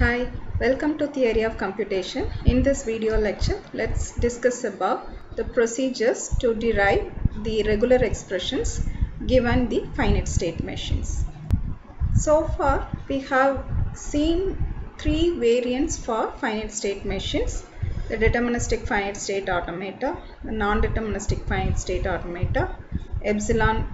Hi, welcome to Theory of Computation. In this video lecture, let's discuss about the procedures to derive the regular expressions given the finite state machines. So far, we have seen three variants for finite state machines. The deterministic finite state automata, the non-deterministic finite state automata, epsilon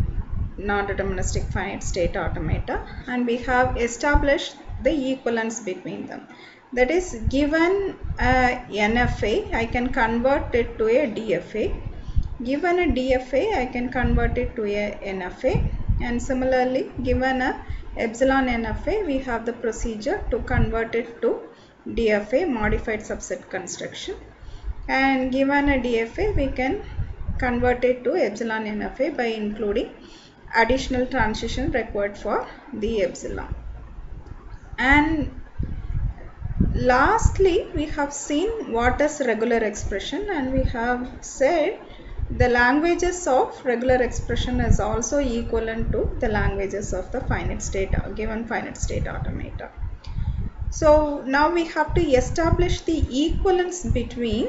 non-deterministic finite state automata and we have established the equivalence between them. That is given a NFA, I can convert it to a DFA. Given a DFA, I can convert it to a NFA and similarly given a epsilon NFA, we have the procedure to convert it to DFA, modified subset construction and given a DFA, we can convert it to epsilon NFA by including additional transition required for the epsilon and lastly we have seen what is regular expression and we have said the languages of regular expression is also equivalent to the languages of the finite state given finite state automata so now we have to establish the equivalence between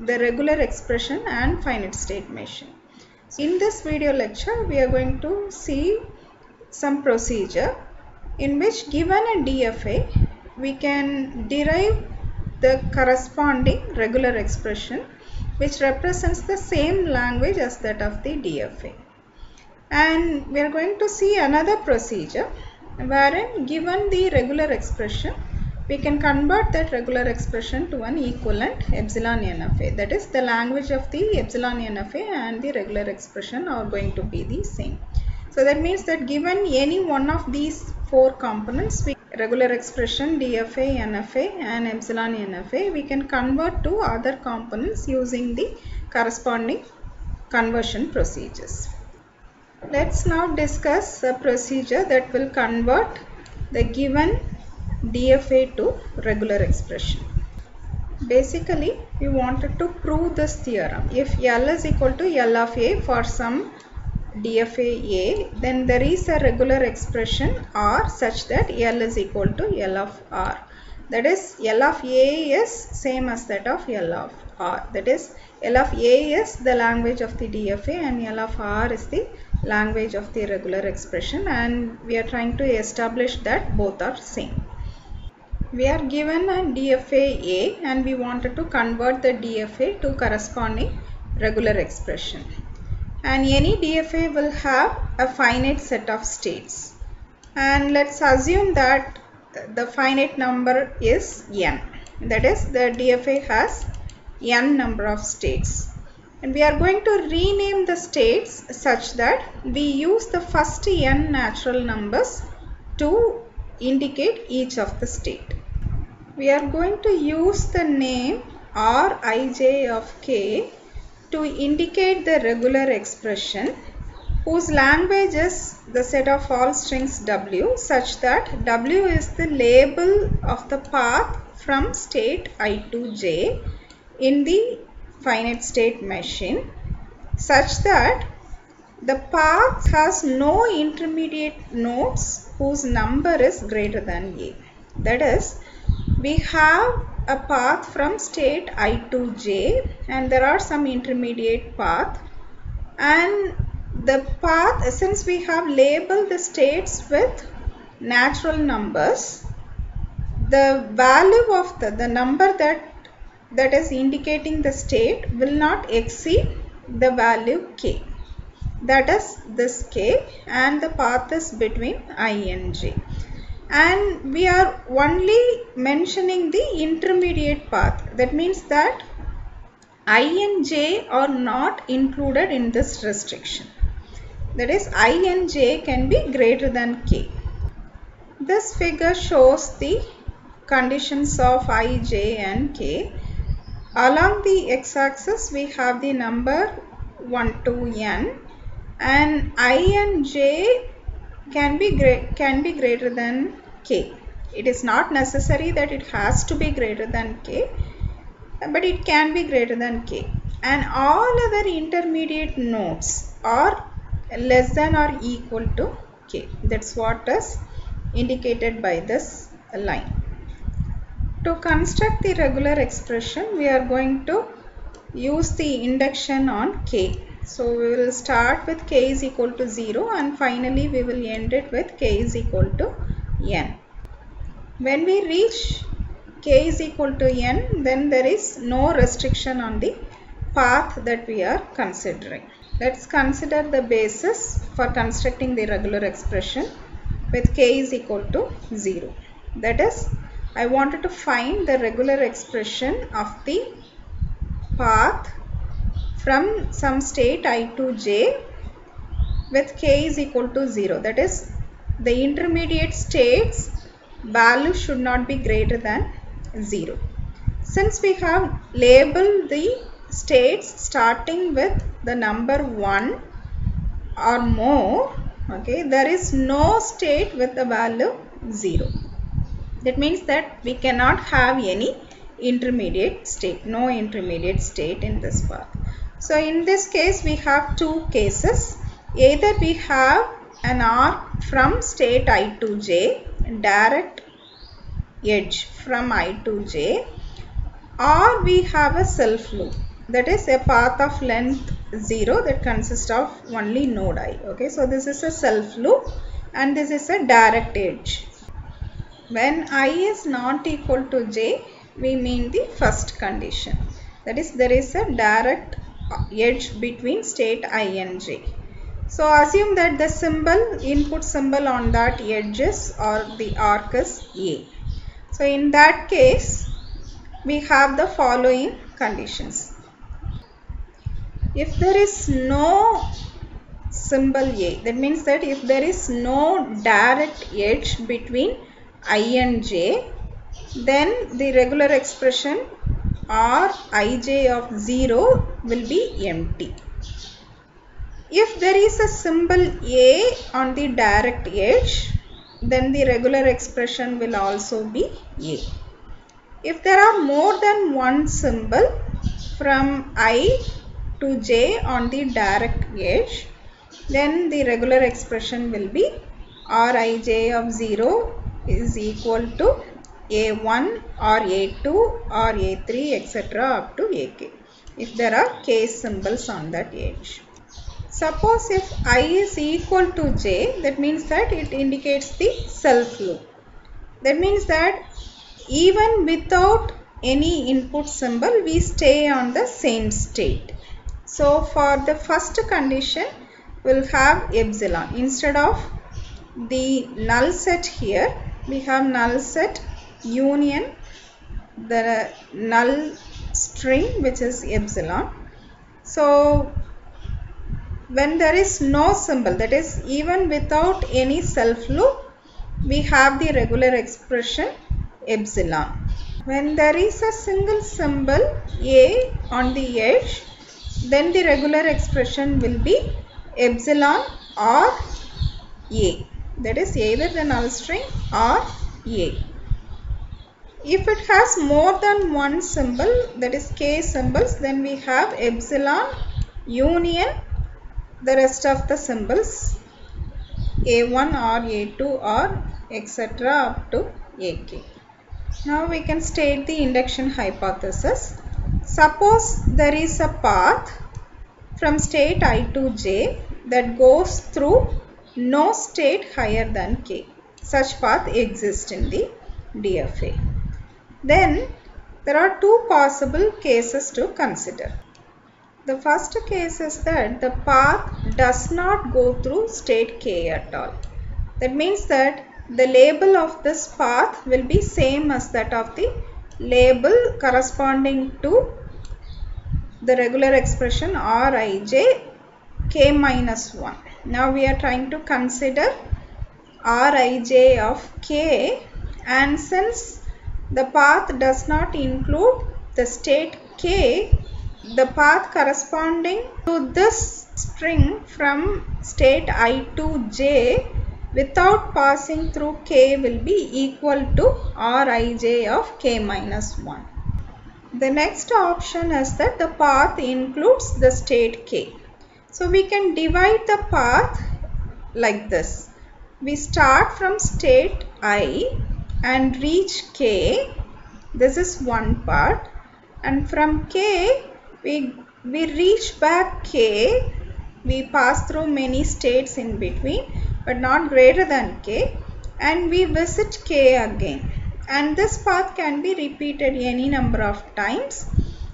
the regular expression and finite state machine in this video lecture, we are going to see some procedure in which given a DFA, we can derive the corresponding regular expression which represents the same language as that of the DFA. And we are going to see another procedure wherein given the regular expression, we can convert that regular expression to an equivalent epsilon NFA. That is the language of the epsilon NFA and the regular expression are going to be the same. So that means that given any one of these four components, we, regular expression DFA, NFA and epsilon NFA, we can convert to other components using the corresponding conversion procedures. Let's now discuss a procedure that will convert the given DFA to regular expression. Basically, we wanted to prove this theorem. If L is equal to L of A for some DFA A, then there is a regular expression R such that L is equal to L of R. That is, L of A is same as that of L of R. That is, L of A is the language of the DFA and L of R is the language of the regular expression and we are trying to establish that both are same we are given a DFA A and we wanted to convert the DFA to corresponding regular expression. And any DFA will have a finite set of states. And let's assume that the finite number is n. That is the DFA has n number of states. And we are going to rename the states such that we use the first n natural numbers to indicate each of the state. We are going to use the name Rij of k to indicate the regular expression whose language is the set of all strings w such that w is the label of the path from state i to j in the finite state machine such that the path has no intermediate nodes whose number is greater than a. That is, we have a path from state i to j and there are some intermediate path. And the path since we have labeled the states with natural numbers the value of the, the number that that is indicating the state will not exceed the value k. That is this k and the path is between i and j and we are only mentioning the intermediate path. That means that i and j are not included in this restriction. That is i and j can be greater than k. This figure shows the conditions of i j and k. Along the x-axis we have the number 1 to n. And i and j can be can be greater than k. It is not necessary that it has to be greater than k but it can be greater than k. And all other intermediate nodes are less than or equal to k. That's what is indicated by this line. To construct the regular expression, we are going to use the induction on k. So we will start with k is equal to 0 and finally we will end it with k is equal to n. When we reach k is equal to n, then there is no restriction on the path that we are considering. Let's consider the basis for constructing the regular expression with k is equal to 0. That is, I wanted to find the regular expression of the path from some state i to j with k is equal to 0. That is, the intermediate states value should not be greater than 0. Since we have labeled the states starting with the number 1 or more, okay, there is no state with the value 0. That means that we cannot have any intermediate state, no intermediate state in this path. So in this case we have two cases. Either we have an arc from state i to j, direct edge from i to j or we have a self loop that is a path of length 0 that consists of only node i. Okay, so this is a self loop and this is a direct edge. When i is not equal to j, we mean the first condition. That is, there is a direct edge between state i and j. So assume that the symbol, input symbol on that edges or the arc is a. So in that case, we have the following conditions. If there is no symbol a, that means that if there is no direct edge between i and j then the regular expression or ij of 0 will be empty. If there is a symbol a on the direct edge then the regular expression will also be a. If there are more than one symbol from i to j on the direct edge then the regular expression will be rij of 0 is equal to a1 or a2 or a3 etc up to ak if there are k symbols on that edge. Suppose if i is equal to j that means that it indicates the self loop. That means that even without any input symbol we stay on the same state. So for the first condition we'll have epsilon instead of the null set here we have null set union the null string which is epsilon. So when there is no symbol that is even without any self loop we have the regular expression epsilon. When there is a single symbol a on the edge then the regular expression will be epsilon or a that is either the null string or a. If it has more than one symbol that is k symbols then we have epsilon union the rest of the symbols a1 or a2 or etc up to ak. Now we can state the induction hypothesis. Suppose there is a path from state i to j that goes through no state higher than k. Such path exists in the DFA. Then there are two possible cases to consider. The first case is that the path does not go through state k at all. That means that the label of this path will be same as that of the label corresponding to the regular expression Rij k minus 1. Now we are trying to consider Rij of k and since the path does not include the state k, the path corresponding to this string from state i to j without passing through k will be equal to Rij of k minus 1. The next option is that the path includes the state k. So we can divide the path like this. We start from state i and reach k. this is one part. And from k we we reach back k. We pass through many states in between but not greater than k. And we visit k again. And this path can be repeated any number of times.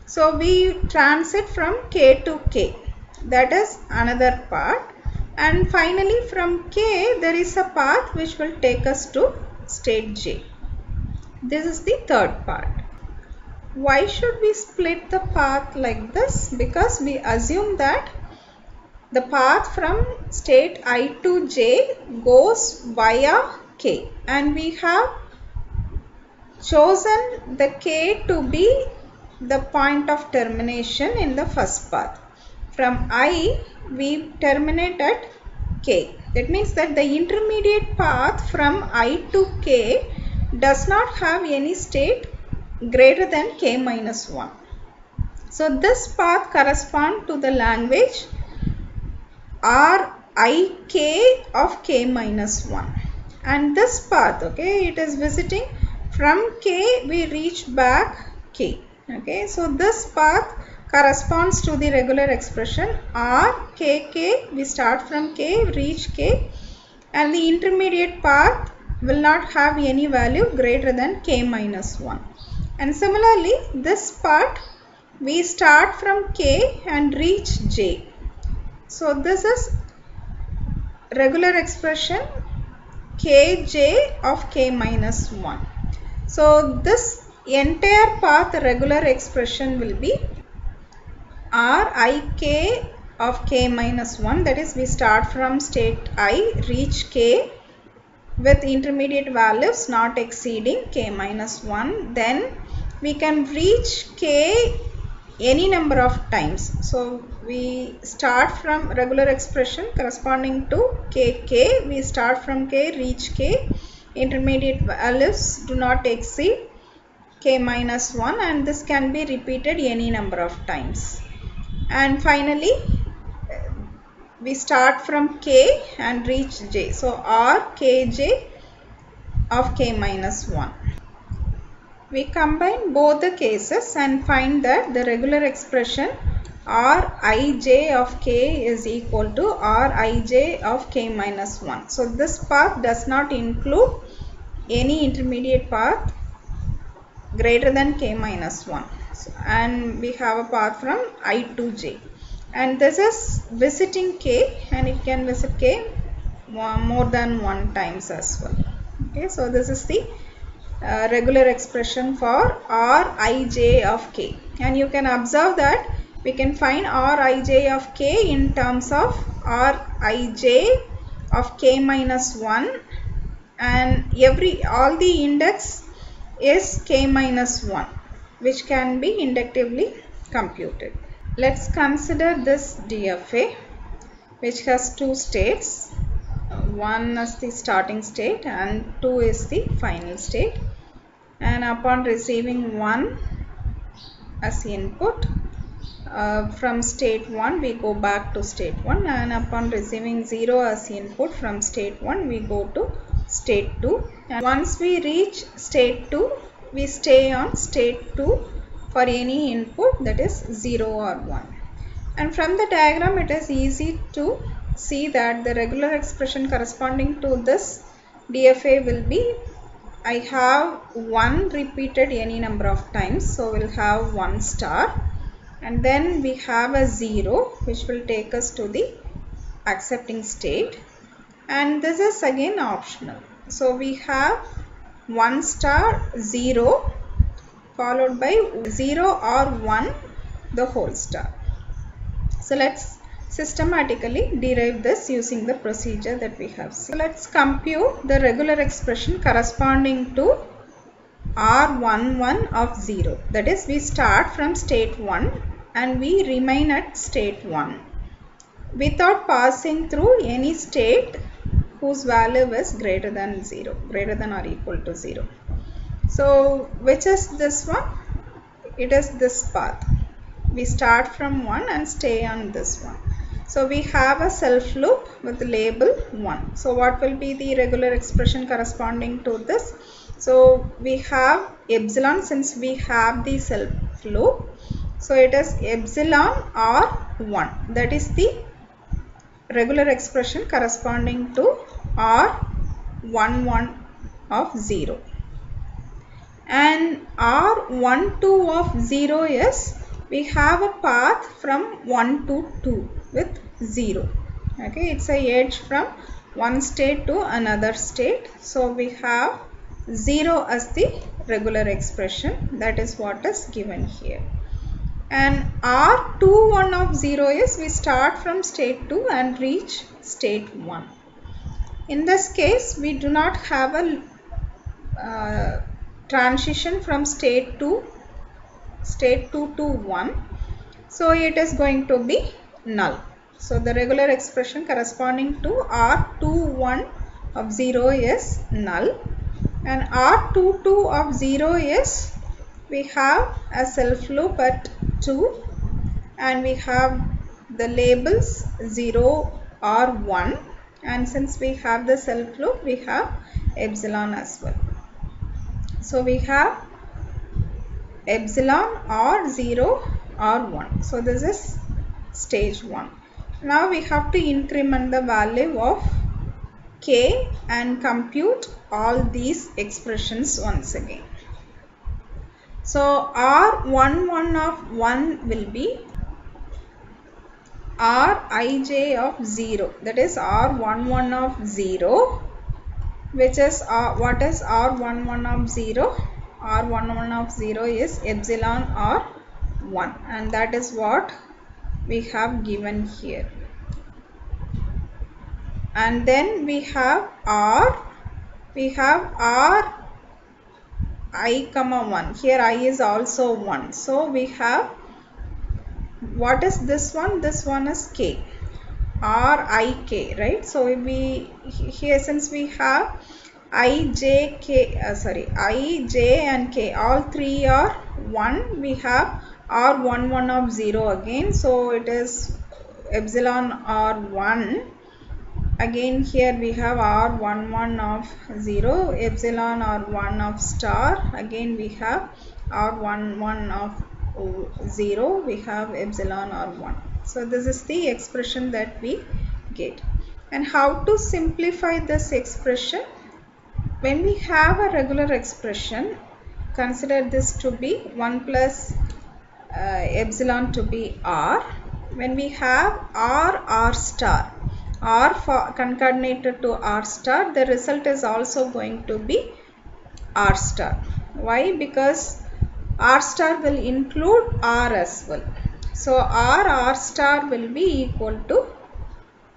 So we transit from k to k. That is another part. And finally from k there is a path which will take us to state j. This is the third part. Why should we split the path like this? Because we assume that the path from state i to j goes via k. And we have chosen the k to be the point of termination in the first path. From i we terminate at k. That means that the intermediate path from i to k does not have any state greater than k minus 1 so this path correspond to the language r i k of k minus 1 and this path okay it is visiting from k we reach back k okay. So this path corresponds to the regular expression r k k we start from k reach k and the intermediate path will not have any value greater than k minus 1 and similarly this part we start from k and reach j. So this is regular expression kj of k minus 1 so this entire path regular expression will be r i k of k minus 1 that is we start from state i reach k with intermediate values not exceeding k minus 1 then we can reach k any number of times. So we start from regular expression corresponding to k k we start from k reach k intermediate values do not exceed k minus 1 and this can be repeated any number of times and finally we start from k and reach j. So r kj of k minus 1 we combine both the cases and find that the regular expression r ij of k is equal to r ij of k minus 1 so this path does not include any intermediate path greater than k minus 1 and we have a path from i to j. And this is visiting k and it can visit k more than one times as well. Okay so this is the uh, regular expression for r i j of k. And you can observe that we can find r i j of k in terms of r i j of k minus 1 and every all the index is k minus 1 which can be inductively computed. Let's consider this DFA which has two states. One is the starting state and two is the final state. And upon receiving one as input uh, from state 1 we go back to state 1 and upon receiving 0 as input from state 1 we go to state 2 and once we reach state 2 we stay on state 2 for any input that is 0 or 1 and from the diagram it is easy to see that the regular expression corresponding to this DFA will be I have 1 repeated any number of times so we'll have 1 star. And then we have a 0 which will take us to the accepting state. And this is again optional. So we have 1 star 0 followed by 0 or 1 the whole star so let's systematically derive this using the procedure that we have seen. So let's compute the regular expression corresponding to R11 of 0. That is we start from state 1 and we remain at state 1 without passing through any state whose value is greater than 0, greater than or equal to 0. So which is this one? It is this path. We start from 1 and stay on this one. So we have a self loop with label 1. So what will be the regular expression corresponding to this? so we have epsilon since we have the self loop so it is epsilon r 1 that is the regular expression corresponding to r 1 1 of 0 and r12 of 0 is we have a path from 1 to 2 with 0 okay it's a edge from one state to another state. So we have 0 as the regular expression. That is what is given here and r21 of 0 is we start from state 2 and reach state 1 in this case we do not have a uh, transition from state 2 state 2 to 1 so it is going to be null. So the regular expression corresponding to r21 of 0 is null. And r22 of 0 is we have a self loop at 2 and we have the labels 0 or 1 and since we have the self loop we have epsilon as well. So we have epsilon or 0 or 1 so this is stage 1 now we have to increment the value of k and compute all these expressions once again so r11 of 1 will be rij of 0 that is r11 of 0 which is r what is r11 of 0 r11 of 0 is epsilon r 1 and that is what we have given here. And then we have r we have r i comma 1 here i is also 1 so we have what is this one? This one is k. R i k right? So we here since we have i j k uh, sorry i j and k all three are 1 we have r 1 1 of 0 again. So it is epsilon r 1 again here we have r 1 1 of 0 epsilon r 1 of star. Again we have r 1 1 of 0 we have epsilon r 1 so this is the expression that we get. And how to simplify this expression? When we have a regular expression consider this to be 1 plus uh, epsilon to be r. When we have r r star r for concatenated to r star the result is also going to be r star. Why? Because r star will include r as well. So r r star will be equal to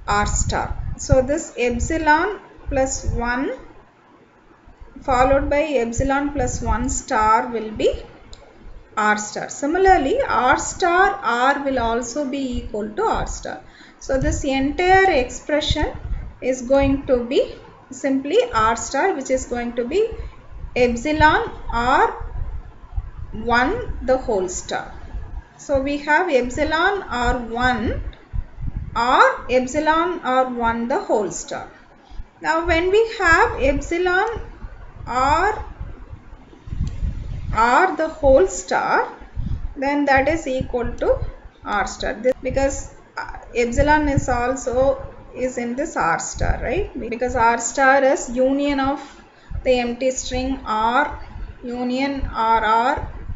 r star. So this epsilon plus 1 followed by epsilon plus 1 star will be r star. Similarly r star r will also be equal to r star so this entire expression is going to be simply r star which is going to be epsilon r 1 the whole star. So we have epsilon r 1 r epsilon r 1 the whole star. Now when we have epsilon r r the whole star then that is equal to r star this, because epsilon is also is in this r star right? Because r star is union of the empty string r union r r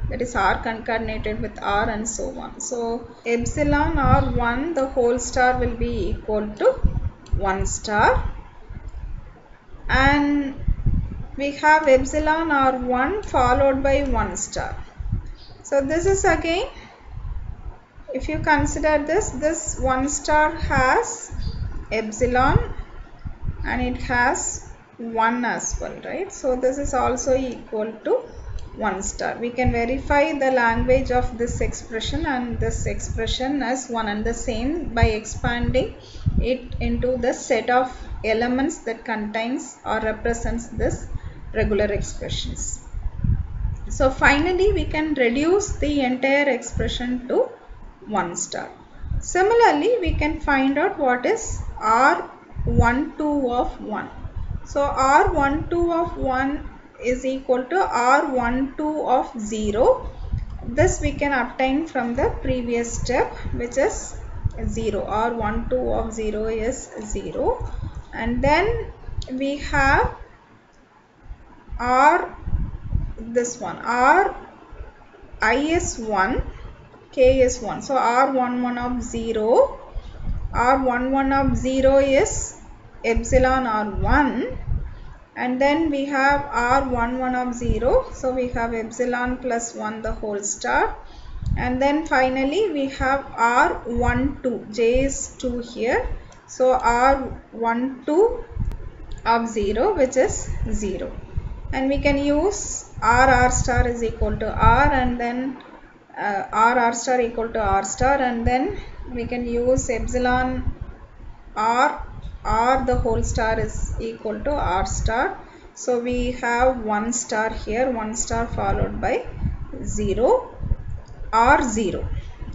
that is r concatenated with r and so on. So epsilon r 1 the whole star will be equal to 1 star. And we have epsilon r 1 followed by 1 star. So this is again if you consider this this 1 star has epsilon and it has 1 as well right? So this is also equal to 1 star. We can verify the language of this expression and this expression as one and the same by expanding it into the set of elements that contains or represents this regular expressions. So finally we can reduce the entire expression to 1 star similarly we can find out what is r12 of 1 so r12 of 1 is equal to R12 of 0. This we can obtain from the previous step which is 0. R12 of 0 is 0. And then we have R this one R is 1 K is 1. So R11 of 0 R11 of 0 is epsilon R1 and then we have R11 of 0 so we have epsilon plus 1 the whole star. And then finally we have R12 J is 2 here. So R12 of 0 which is 0 and we can use R R star is equal to R and then uh, R R star equal to R star and then we can use epsilon R R the whole star is equal to R star. So we have 1 star here, 1 star followed by 0 R 0.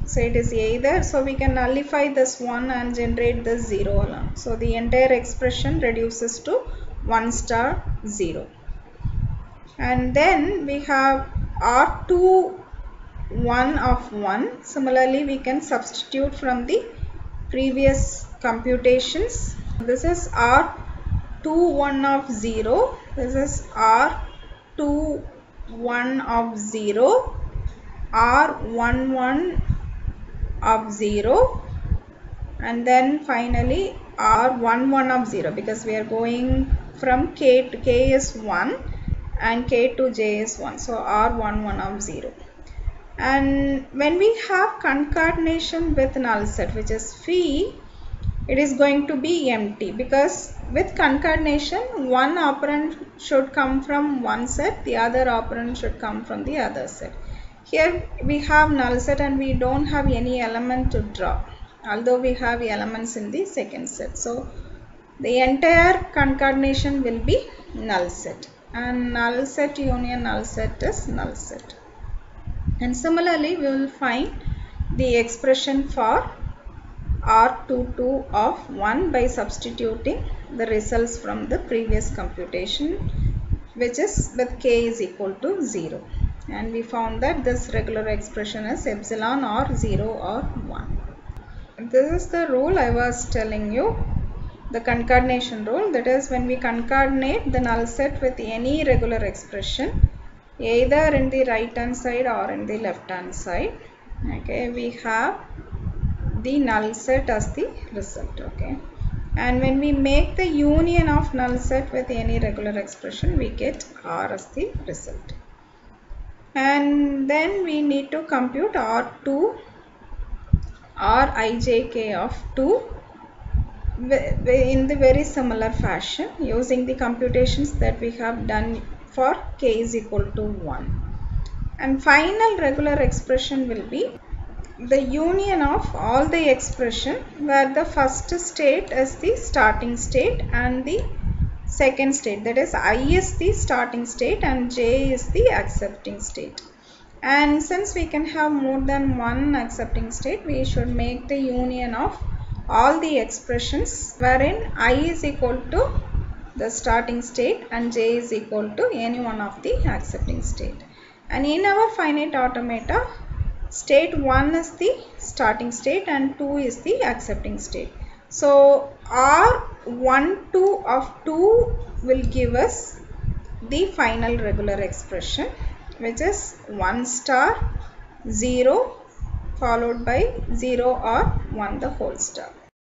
So it is either, so we can nullify this 1 and generate this 0 alone. So the entire expression reduces to 1 star 0. And then we have R2 1 of 1. Similarly, we can substitute from the previous computations. This is R2 1 of 0. This is R2 1 of 0. R1 1 of 0 and then finally R1 1 of 0 because we are going from K to K is 1 and K to J is 1. So R1 1 of 0 and when we have concatenation with null set which is phi it is going to be empty. Because with concatenation one operand should come from one set the other operand should come from the other set. Here we have null set and we don't have any element to draw although we have elements in the second set. So the entire concatenation will be null set. And null set union null set is null set and similarly we will find the expression for R22 of 1 by substituting the results from the previous computation which is with k is equal to 0 and we found that this regular expression is epsilon or 0 or 1. This is the rule I was telling you the concatenation rule that is when we concatenate the null set with any regular expression either in the right hand side or in the left hand side. Okay we have the null set as the result okay? And when we make the union of null set with any regular expression we get r as the result. And then we need to compute r2 r ijk of 2 in the very similar fashion using the computations that we have done for k is equal to 1 and final regular expression will be the union of all the expression where the first state is the starting state and the second state. That is i is the starting state and j is the accepting state. And since we can have more than one accepting state we should make the union of all the expressions wherein i is equal to the starting state and j is equal to any one of the accepting state. And in our finite automata, state 1 is the starting state and 2 is the accepting state. So R12 of 2 will give us the final regular expression which is 1 star 0 followed by 0 or 1 the whole star.